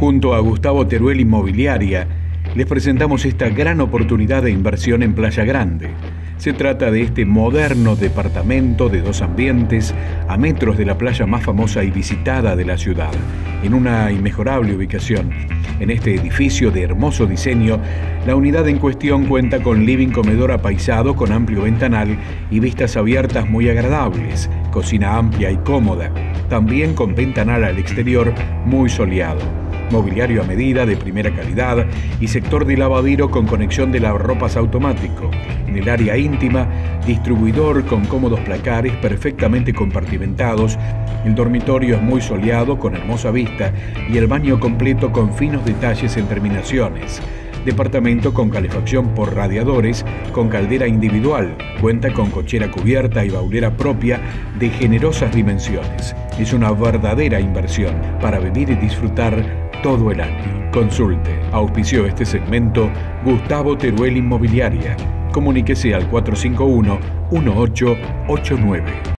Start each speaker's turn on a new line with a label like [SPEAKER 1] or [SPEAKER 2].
[SPEAKER 1] Junto a Gustavo Teruel Inmobiliaria, les presentamos esta gran oportunidad de inversión en Playa Grande. Se trata de este moderno departamento de dos ambientes a metros de la playa más famosa y visitada de la ciudad, en una inmejorable ubicación. En este edificio de hermoso diseño, la unidad en cuestión cuenta con living comedor apaisado con amplio ventanal y vistas abiertas muy agradables, cocina amplia y cómoda, también con ventanal al exterior muy soleado mobiliario a medida de primera calidad y sector de lavadero con conexión de lavarropas automático. En el área íntima, distribuidor con cómodos placares perfectamente compartimentados. El dormitorio es muy soleado con hermosa vista y el baño completo con finos detalles en terminaciones. Departamento con calefacción por radiadores, con caldera individual. Cuenta con cochera cubierta y baulera propia de generosas dimensiones. Es una verdadera inversión para vivir y disfrutar todo el año. Consulte. Auspició este segmento Gustavo Teruel Inmobiliaria. Comuníquese al 451 1889.